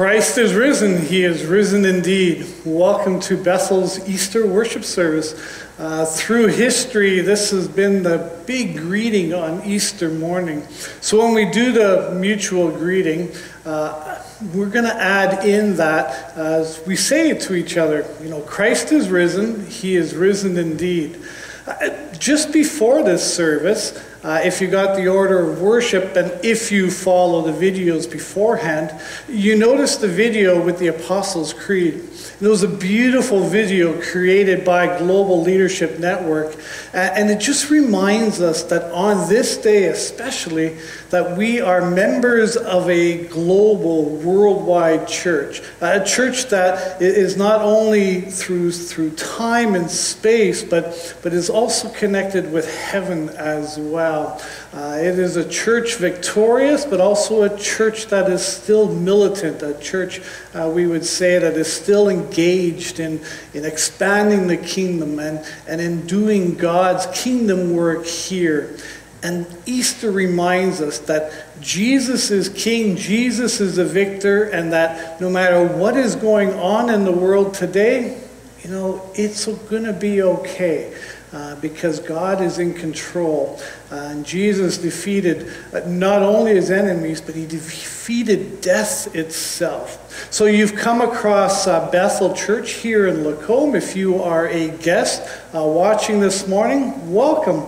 Christ is risen. He is risen indeed. Welcome to Bethel's Easter worship service. Uh, through history, this has been the big greeting on Easter morning. So when we do the mutual greeting, uh, we're going to add in that as we say it to each other. You know, Christ is risen. He is risen indeed. Uh, just before this service, uh, if you got the order of worship and if you follow the videos beforehand, you notice the video with the Apostles' Creed. And it was a beautiful video created by Global Leadership Network. And it just reminds us that on this day, especially, that we are members of a global, worldwide church. A church that is not only through, through time and space, but, but is also connected with heaven as well. Uh, it is a church victorious, but also a church that is still militant, a church, uh, we would say, that is still engaged in, in expanding the kingdom and, and in doing God's kingdom work here. And Easter reminds us that Jesus is king, Jesus is a victor, and that no matter what is going on in the world today, you know, it's going to be okay. Uh, because God is in control. Uh, and Jesus defeated uh, not only his enemies, but he defeated death itself. So you've come across uh, Bethel Church here in Lacombe. If you are a guest watching this morning, welcome.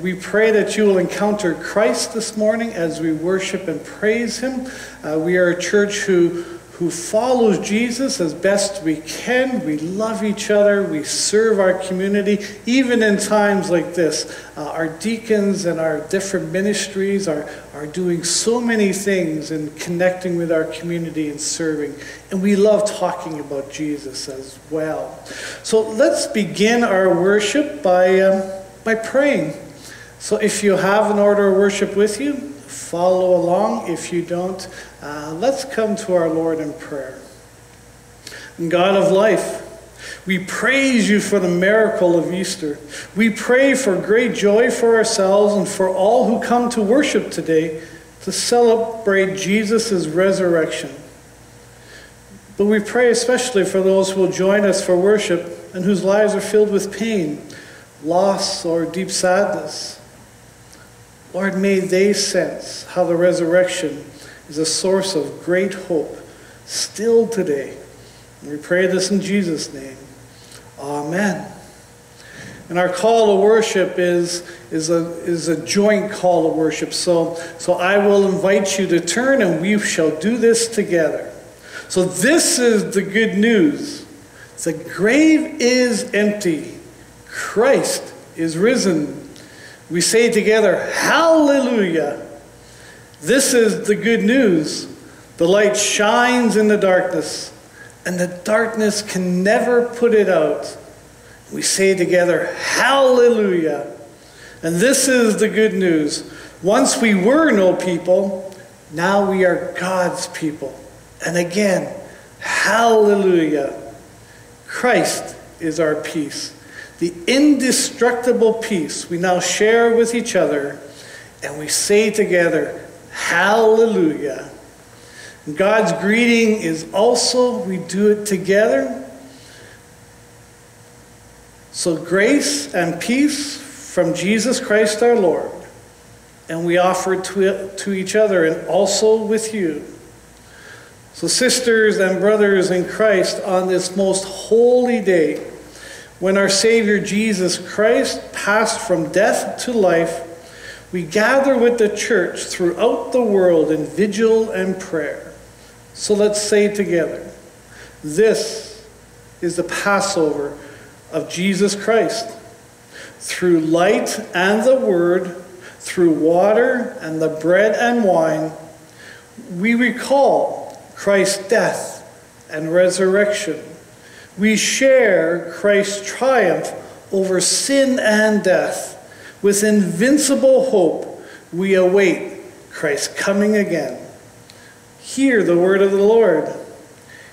We pray that you will encounter Christ this morning as we worship and praise him. we are a church who who follows Jesus as best we can. We love each other. We serve our community, even in times like this. Uh, our deacons and our different ministries are, are doing so many things and connecting with our community and serving. And we love talking about Jesus as well. So let's begin our worship by, um, by praying. So if you have an order of worship with you, follow along. If you don't, uh, let's come to our Lord in prayer. God of life, we praise you for the miracle of Easter. We pray for great joy for ourselves and for all who come to worship today to celebrate Jesus' resurrection. But we pray especially for those who will join us for worship and whose lives are filled with pain, loss, or deep sadness. Lord, may they sense how the resurrection is a source of great hope still today. And we pray this in Jesus' name. Amen. And our call to worship is, is, a, is a joint call to worship. So, so I will invite you to turn and we shall do this together. So, this is the good news the grave is empty, Christ is risen. We say together, Hallelujah. This is the good news. The light shines in the darkness, and the darkness can never put it out. We say together, Hallelujah. And this is the good news. Once we were no people, now we are God's people. And again, Hallelujah. Christ is our peace, the indestructible peace we now share with each other. And we say together, Hallelujah. God's greeting is also, we do it together. So, grace and peace from Jesus Christ our Lord. And we offer it to, to each other and also with you. So, sisters and brothers in Christ, on this most holy day, when our Savior Jesus Christ passed from death to life, we gather with the church throughout the world in vigil and prayer. So let's say together this is the Passover of Jesus Christ. Through light and the word, through water and the bread and wine, we recall Christ's death and resurrection. We share Christ's triumph over sin and death with invincible hope, we await Christ's coming again. Hear the word of the Lord.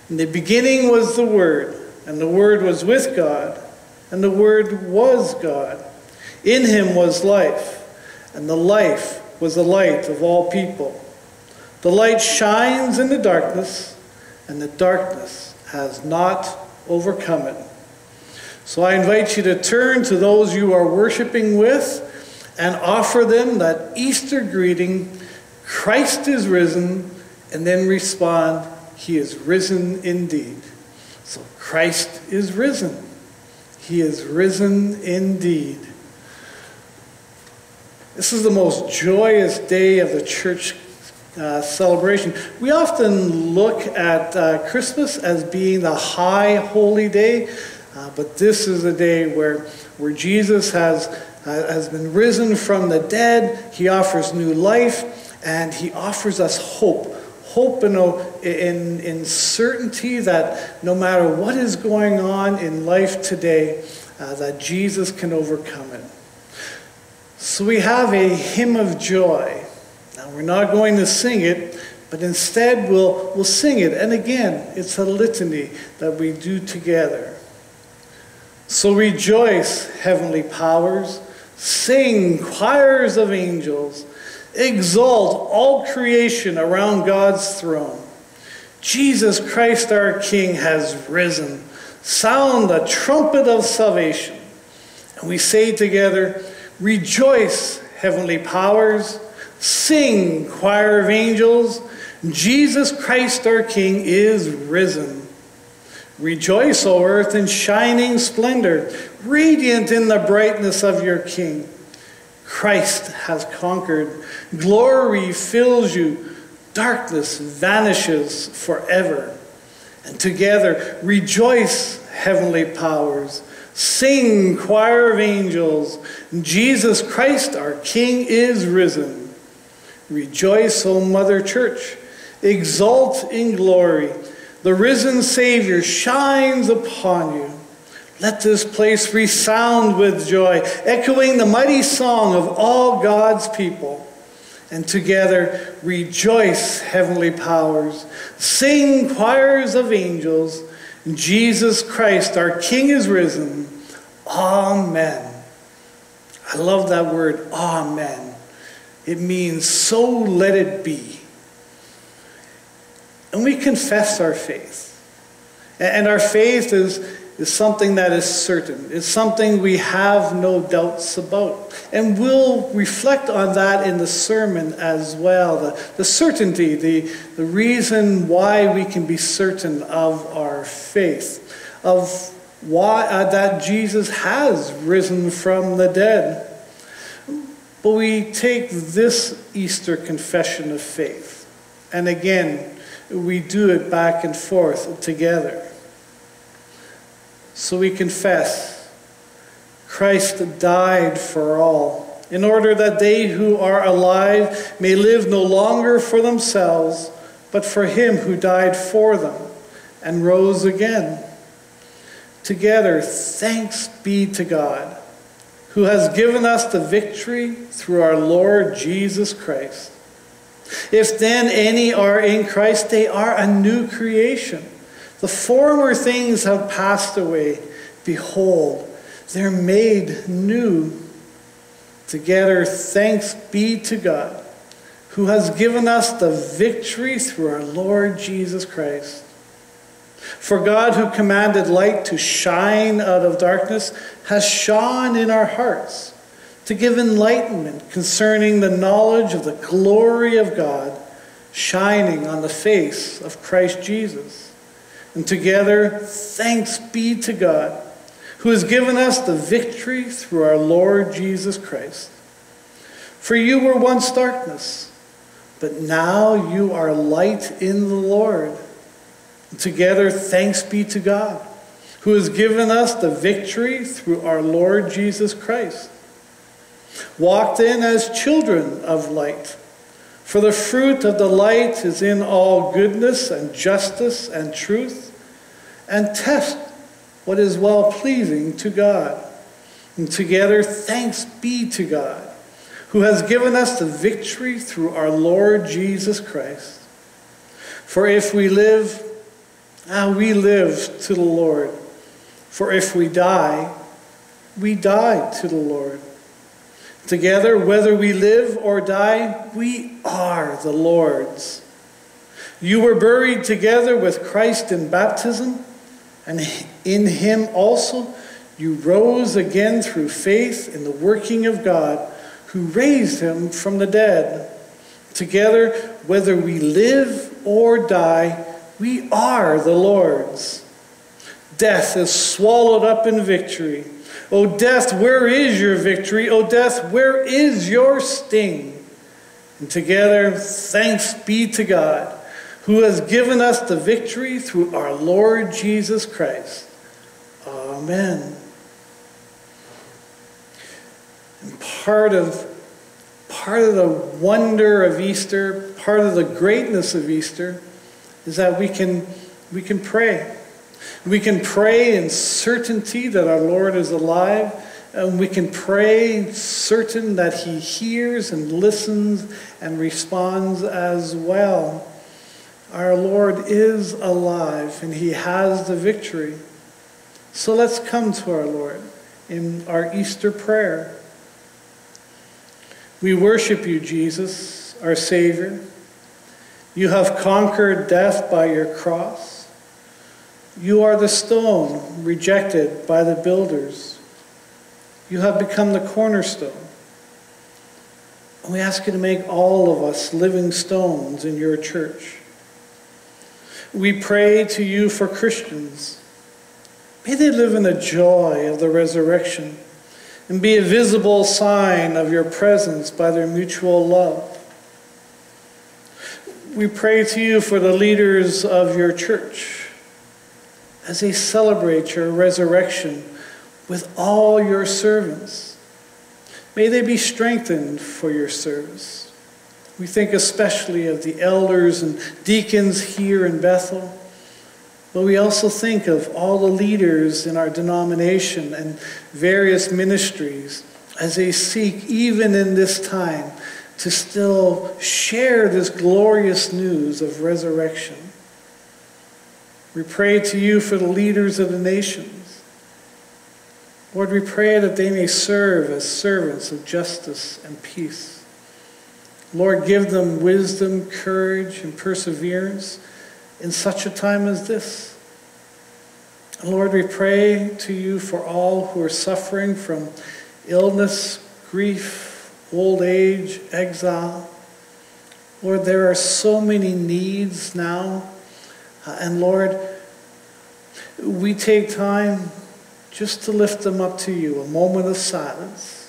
In the beginning was the Word, and the Word was with God, and the Word was God. In him was life, and the life was the light of all people. The light shines in the darkness, and the darkness has not overcome it. So I invite you to turn to those you are worshiping with and offer them that Easter greeting Christ is risen, and then respond, He is risen indeed. So Christ is risen. He is risen indeed. This is the most joyous day of the church uh, celebration. We often look at uh, Christmas as being the high holy day, uh, but this is a day where, where Jesus has, uh, has been risen from the dead. He offers new life, and he offers us hope. Hope in, in, in certainty that no matter what is going on in life today, uh, that Jesus can overcome it. So we have a hymn of joy. We're not going to sing it, but instead we'll, we'll sing it. And again, it's a litany that we do together. So rejoice, heavenly powers. Sing, choirs of angels. Exalt all creation around God's throne. Jesus Christ our King has risen. Sound the trumpet of salvation. And we say together, Rejoice, heavenly powers. Sing, choir of angels. Jesus Christ our King is risen. Rejoice, O earth, in shining splendor, radiant in the brightness of your King. Christ has conquered. Glory fills you. Darkness vanishes forever. And together, rejoice, heavenly powers. Sing, choir of angels. Jesus Christ, our King, is risen. Rejoice, O Mother Church. Exult in glory. The risen Savior shines upon you. Let this place resound with joy, echoing the mighty song of all God's people. And together rejoice, heavenly powers. Sing, choirs of angels. Jesus Christ, our King, is risen. Amen. I love that word, Amen. It means, so let it be. And we confess our faith. And our faith is, is something that is certain. It's something we have no doubts about. And we'll reflect on that in the sermon as well. The, the certainty, the, the reason why we can be certain of our faith, of why, uh, that Jesus has risen from the dead. But we take this Easter confession of faith, and again, we do it back and forth together. So we confess Christ died for all, in order that they who are alive may live no longer for themselves, but for him who died for them and rose again. Together, thanks be to God, who has given us the victory through our Lord Jesus Christ. If then any are in Christ, they are a new creation. The former things have passed away. Behold, they're made new. Together, thanks be to God, who has given us the victory through our Lord Jesus Christ. For God, who commanded light to shine out of darkness, has shone in our hearts to give enlightenment concerning the knowledge of the glory of God shining on the face of Christ Jesus. And together, thanks be to God, who has given us the victory through our Lord Jesus Christ. For you were once darkness, but now you are light in the Lord. Together, thanks be to God, who has given us the victory through our Lord Jesus Christ. Walked in as children of light, for the fruit of the light is in all goodness and justice and truth, and test what is well pleasing to God. And together, thanks be to God, who has given us the victory through our Lord Jesus Christ. For if we live, Ah, we live to the Lord. For if we die, we die to the Lord. Together, whether we live or die, we are the Lord's. You were buried together with Christ in baptism, and in him also you rose again through faith in the working of God who raised him from the dead. Together, whether we live or die, we are the Lord's. Death is swallowed up in victory. O death, where is your victory? O death, where is your sting? And together, thanks be to God, who has given us the victory through our Lord Jesus Christ. Amen. And part of part of the wonder of Easter, part of the greatness of Easter, is that we can we can pray. We can pray in certainty that our Lord is alive, and we can pray certain that He hears and listens and responds as well. Our Lord is alive and He has the victory. So let's come to our Lord in our Easter prayer. We worship you, Jesus, our Savior. You have conquered death by your cross. You are the stone rejected by the builders. You have become the cornerstone. we ask you to make all of us living stones in your church. We pray to you for Christians. May they live in the joy of the resurrection and be a visible sign of your presence by their mutual love. We pray to you for the leaders of your church as they celebrate your resurrection with all your servants. May they be strengthened for your service. We think especially of the elders and deacons here in Bethel but we also think of all the leaders in our denomination and various ministries as they seek, even in this time, to still share this glorious news of resurrection. We pray to you for the leaders of the nations. Lord, we pray that they may serve as servants of justice and peace. Lord, give them wisdom, courage, and perseverance in such a time as this. Lord, we pray to you for all who are suffering from illness, grief, old age, exile. Lord, there are so many needs now. Uh, and Lord, we take time just to lift them up to you, a moment of silence.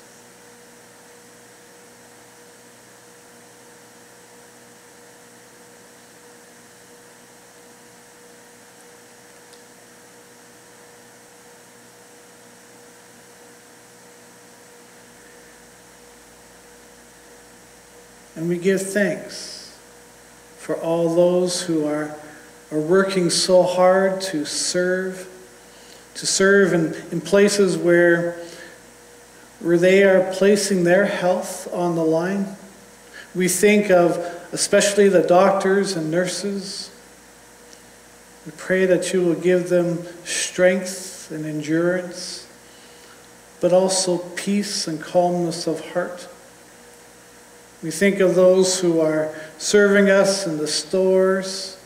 Give thanks for all those who are, are working so hard to serve, to serve in, in places where, where they are placing their health on the line. We think of especially the doctors and nurses. We pray that you will give them strength and endurance, but also peace and calmness of heart. We think of those who are serving us in the stores,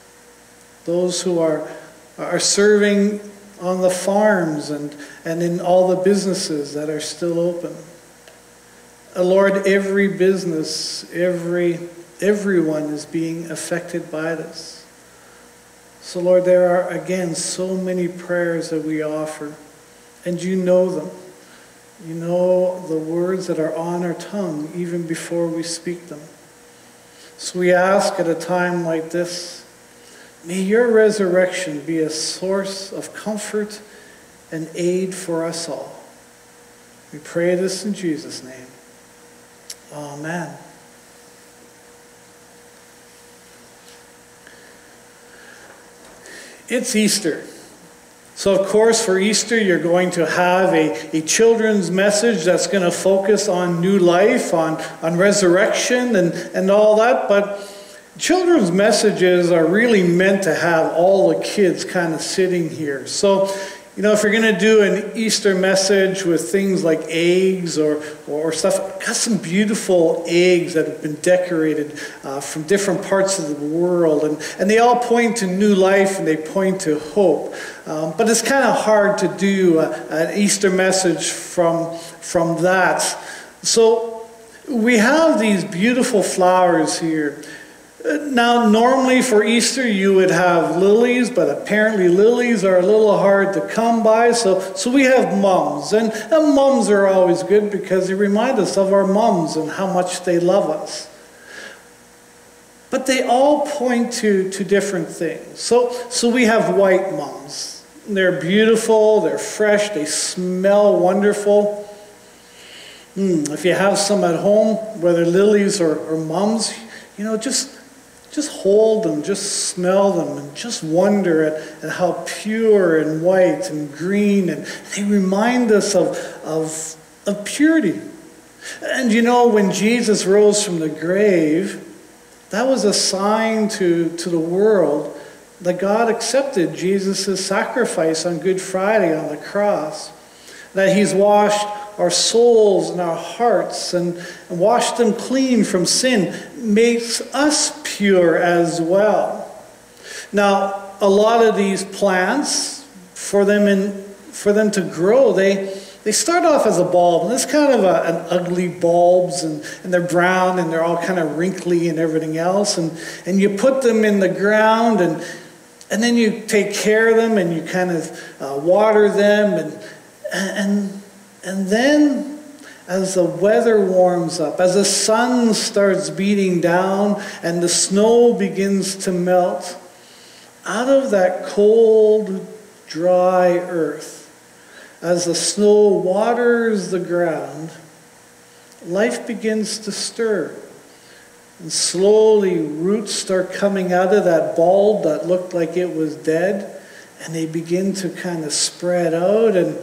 those who are, are serving on the farms and, and in all the businesses that are still open. Uh, Lord, every business, every, everyone is being affected by this. So, Lord, there are again so many prayers that we offer, and you know them. You know the words that are on our tongue even before we speak them. So we ask at a time like this, may your resurrection be a source of comfort and aid for us all. We pray this in Jesus' name. Amen. It's Easter. So, of course, for Easter, you're going to have a, a children's message that's going to focus on new life, on, on resurrection, and, and all that. But children's messages are really meant to have all the kids kind of sitting here. So, You know, if you're going to do an Easter message with things like eggs or, or stuff, got some beautiful eggs that have been decorated uh, from different parts of the world. And, and they all point to new life and they point to hope. Um, but it's kind of hard to do a, an Easter message from, from that. So we have these beautiful flowers here. Now, normally for Easter you would have lilies, but apparently lilies are a little hard to come by, so, so we have mums. And, and mums are always good because they remind us of our mums and how much they love us. But they all point to, to different things. So, so we have white mums. They're beautiful, they're fresh, they smell wonderful. Mm, if you have some at home, whether lilies or, or mums, you know, just just hold them, just smell them, and just wonder at, at how pure and white and green, and they remind us of, of, of purity. And you know, when Jesus rose from the grave, that was a sign to, to the world that God accepted Jesus' sacrifice on Good Friday on the cross, that He's washed our souls and our hearts and, and wash them clean from sin makes us pure as well. Now, a lot of these plants, for them, in, for them to grow, they, they start off as a bulb, and it's kind of a, an ugly bulbs, and, and they're brown, and they're all kind of wrinkly and everything else. And, and you put them in the ground, and, and then you take care of them, and you kind of uh, water them, and, and and then, as the weather warms up, as the sun starts beating down and the snow begins to melt, out of that cold, dry earth, as the snow waters the ground, life begins to stir. And slowly, roots start coming out of that bulb that looked like it was dead, and they begin to kind of spread out and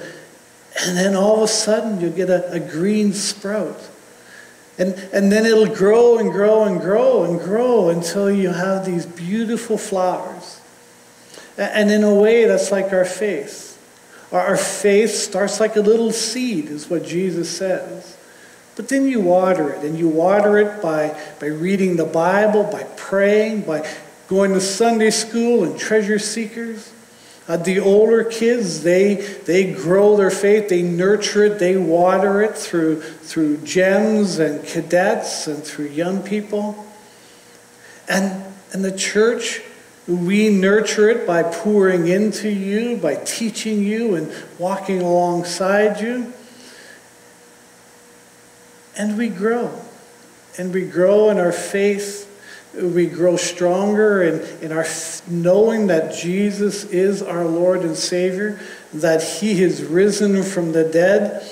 and then all of a sudden, you'll get a, a green sprout. And, and then it'll grow and grow and grow and grow until you have these beautiful flowers. And in a way, that's like our faith. Our faith starts like a little seed, is what Jesus says. But then you water it, and you water it by, by reading the Bible, by praying, by going to Sunday school and treasure seekers. Uh, the older kids, they, they grow their faith, they nurture it, they water it through, through gems and cadets and through young people. And, and the church, we nurture it by pouring into you, by teaching you and walking alongside you. And we grow. And we grow in our faith we grow stronger in, in our knowing that Jesus is our Lord and Savior, that He is risen from the dead,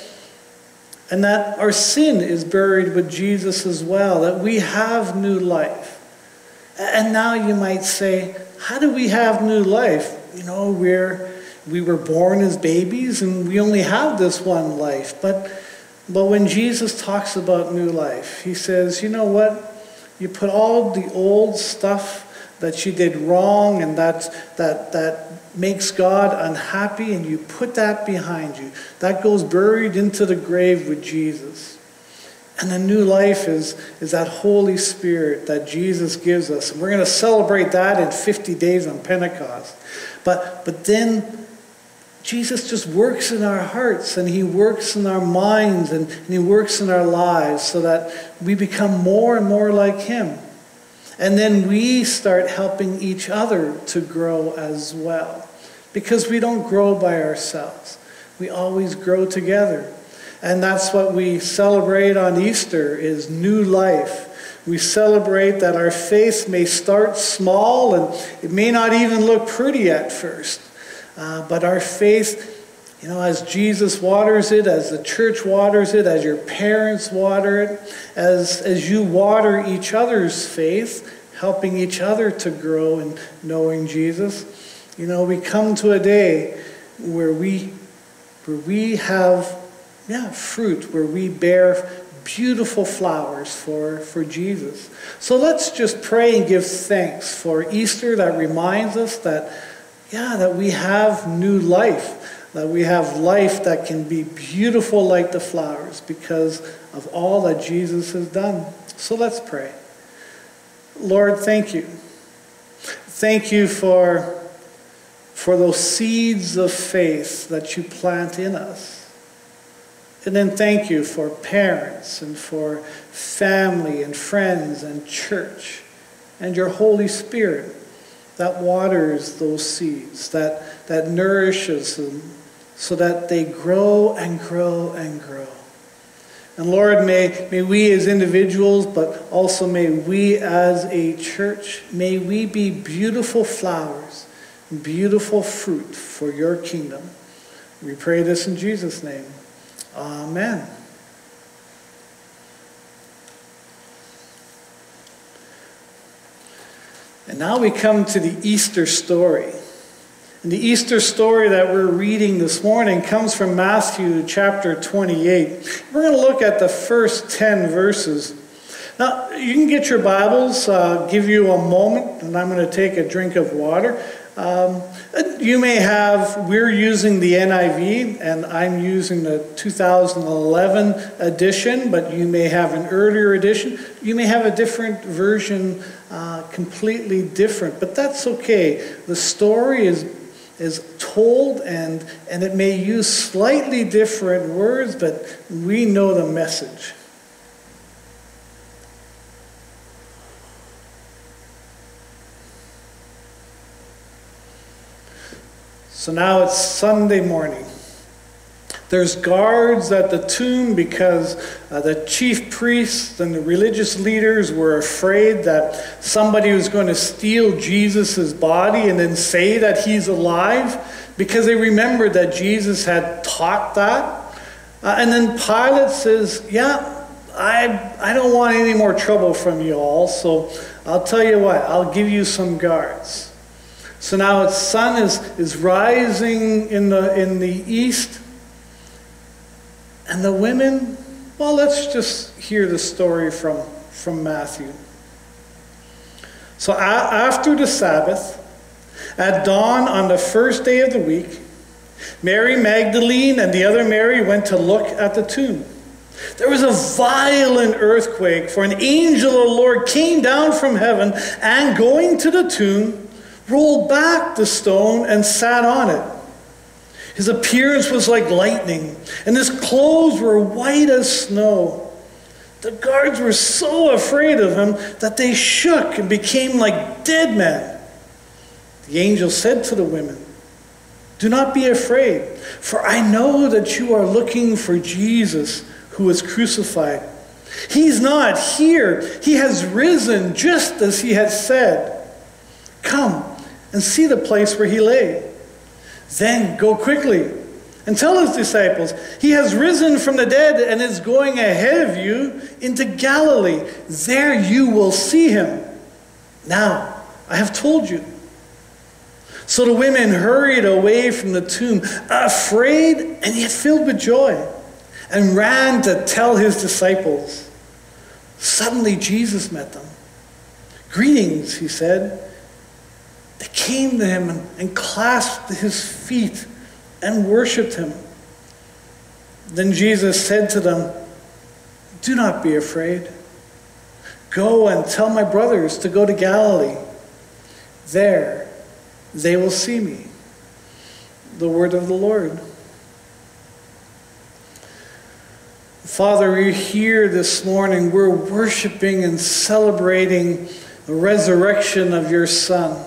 and that our sin is buried with Jesus as well, that we have new life. And now you might say, how do we have new life? You know, we're, we were born as babies and we only have this one life. But, but when Jesus talks about new life, he says, you know what? You put all the old stuff that you did wrong and that, that, that makes God unhappy, and you put that behind you. That goes buried into the grave with Jesus. And the new life is, is that Holy Spirit that Jesus gives us. And we're going to celebrate that in 50 days on Pentecost. But, but then Jesus just works in our hearts and he works in our minds and, and, he works in our lives so that we become more and more like him. And then we start helping each other to grow as well. Because we don't grow by ourselves. We always grow together. And that's what we celebrate on Easter is new life. We celebrate that our faith may start small and it may not even look pretty at first. Uh, but our faith, you know, as Jesus waters it, as the church waters it, as your parents water it, as, as you water each other's faith, helping each other to grow in knowing Jesus, you know, we come to a day where we, where we have, yeah, fruit, where we bear beautiful flowers for, for Jesus. So let's just pray and give thanks for Easter that reminds us that yeah, that we have new life, that we have life that can be beautiful like the flowers because of all that Jesus has done. So let's pray. Lord, thank you. Thank you for, for those seeds of faith that you plant in us. And then thank you for parents and for family and friends and church and your Holy Spirit that waters those seeds, that, that nourishes them so that they grow and grow and grow. And Lord, may, may we as individuals, but also may we as a church, may we be beautiful flowers, beautiful fruit for your kingdom. We pray this in Jesus' name. Amen. And now we come to the Easter story. And the Easter story that we're reading this morning comes from Matthew chapter 28. We're going to look at the first 10 verses. Now, you can get your Bibles, uh, give you a moment, and I'm going to take a drink of water. Um, you may have, we're using the NIV, and I'm using the 2011 edition, but you may have an earlier edition. You may have a different version, uh, completely different, but that's okay. The story is, is told, and, and it may use slightly different words, but we know the message. So now it's Sunday morning. There's guards at the tomb because uh, the chief priests and the religious leaders were afraid that somebody was going to steal Jesus' body and then say that he's alive because they remembered that Jesus had taught that. Uh, and then Pilate says, Yeah, I, I don't want any more trouble from you all, so I'll tell you what, I'll give you some guards. So now its sun is, is rising in the, in the east. And the women, well, let's just hear the story from, from Matthew. So after the Sabbath, at dawn on the first day of the week, Mary Magdalene and the other Mary went to look at the tomb. There was a violent earthquake, for an angel of the Lord came down from heaven and going to the tomb, rolled back the stone and sat on it. His appearance was like lightning, and his clothes were white as snow. The guards were so afraid of him that they shook and became like dead men. The angel said to the women, Do not be afraid, for I know that you are looking for Jesus who was crucified. He's not here, he has risen just as he had said. Come and see the place where he lay. Then go quickly and tell his disciples, He has risen from the dead and is going ahead of you into Galilee. There you will see him. Now, I have told you. So the women hurried away from the tomb, afraid and yet filled with joy, and ran to tell his disciples. Suddenly, Jesus met them. Greetings, he said. They came to him and, and clasped his feet and worshiped him. Then Jesus said to them, Do not be afraid. Go and tell my brothers to go to Galilee. There they will see me. The word of the Lord. Father, we're here this morning. We're worshiping and celebrating the resurrection of your Son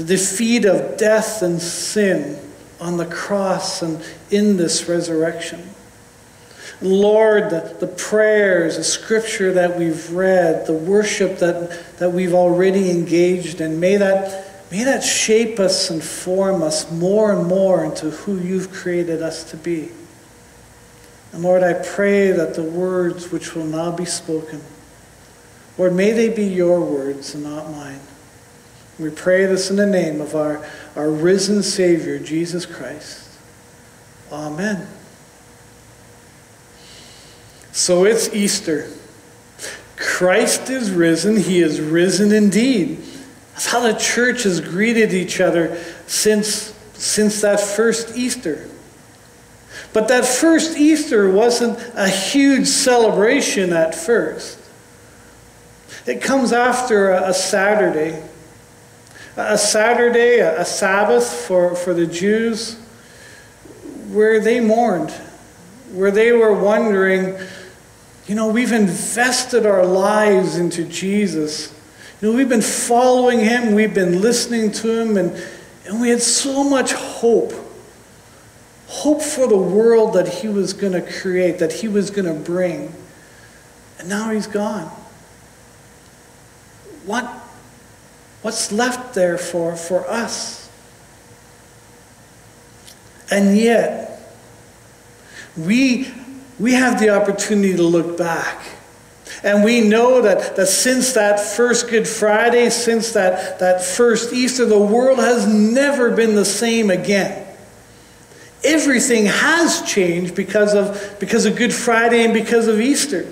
the defeat of death and sin on the cross and in this resurrection. Lord, the, the, prayers, the scripture that we've read, the worship that, that we've already engaged in, may that, may that shape us and form us more and more into who you've created us to be. And Lord, I pray that the words which will now be spoken, Lord, may they be your words and not mine. We pray this in the name of our, our risen Savior, Jesus Christ. Amen. So it's Easter. Christ is risen. He is risen indeed. That's how the church has greeted each other since since that first Easter. But that first Easter wasn't a huge celebration at first. It comes after a, Saturday. A Saturday, a Sabbath for, for the Jews, where they mourned, where they were wondering, you know, we've invested our lives into Jesus. You know, we've been following him, we've been listening to him, and, and we had so much hope. Hope for the world that he was going to create, that he was going to bring. And now he's gone. What, what's left therefore, for us? And yet, we we have the opportunity to look back. And we know that, that since that first Good Friday, since that, that first Easter, the world has never been the same again. Everything has changed because of, because of Good Friday and because of Easter.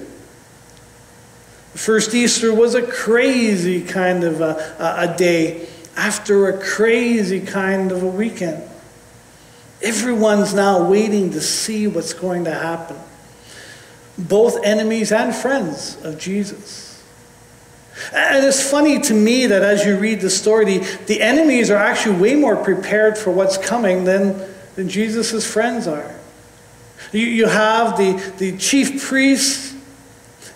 First Easter was a crazy kind of a, a, a day after a crazy kind of a weekend. Everyone's now waiting to see what's going to happen both enemies and friends of Jesus. And it's funny to me that as you read the story, the, the enemies are actually way more prepared for what's coming than, than Jesus' friends are. You, you have the, the chief priests,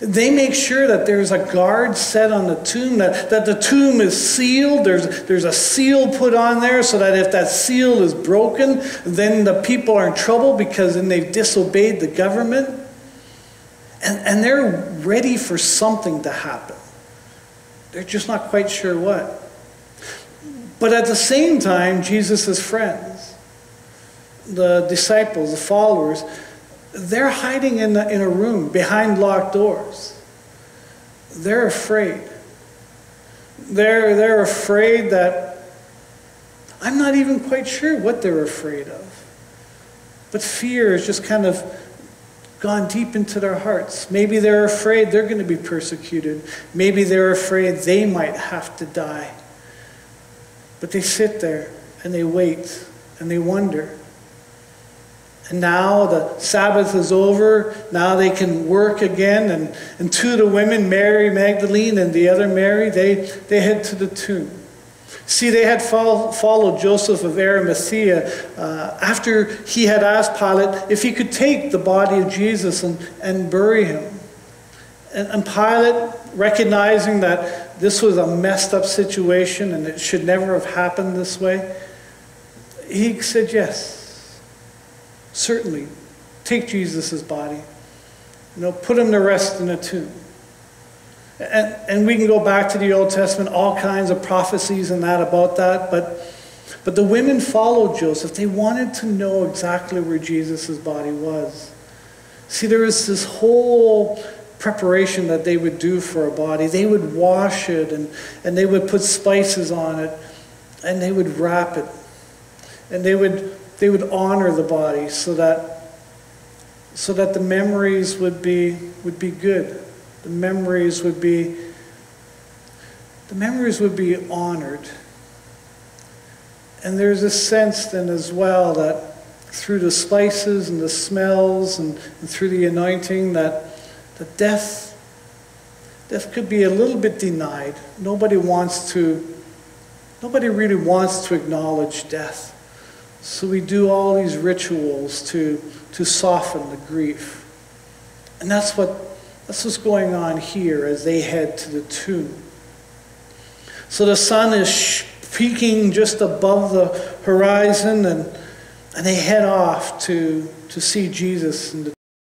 they make sure that there's a guard set on the tomb, that, that the tomb is sealed. There's, there's a seal put on there so that if that seal is broken, then the people are in trouble because then they've disobeyed the government. And, and they're ready for something to happen. They're just not quite sure what. But at the same time, Jesus' friends, the disciples, the followers, they're hiding in, the, in a room behind locked doors. They're afraid. They're, they're afraid that I'm not even quite sure what they're afraid of. But fear has just kind of gone deep into their hearts. Maybe they're afraid they're going to be persecuted. Maybe they're afraid they might have to die. But they sit there and they wait and they wonder. And now the Sabbath is over. Now they can work again. And, and two of the women, Mary Magdalene and the other Mary, they, they head to the tomb. See, they had follow, followed Joseph of Arimathea uh, after he had asked Pilate if he could take the body of Jesus and, and bury him. And, and Pilate, recognizing that this was a messed up situation and it should never have happened this way, he said, Yes, certainly. Take Jesus' body. You know, put him to rest in a tomb. And, and we can go back to the Old Testament, all kinds of prophecies and that about that. But, but the women followed Joseph. They wanted to know exactly where Jesus' body was. See, there was this whole preparation that they would do for a body. They would wash it and, and they would put spices on it and they would wrap it. And they would, they would honor the body so that, so that the memories would be, would be good the memories would be the memories would be honored. And there's a sense then as well that through the spices and the smells and, and through the anointing that the death death could be a little bit denied. Nobody wants to nobody really wants to acknowledge death. So we do all these rituals to, to soften the grief. And that's what that's what's going on here as they head to the tomb. So the sun is peeking just above the horizon, and, and they head off to, to see Jesus in the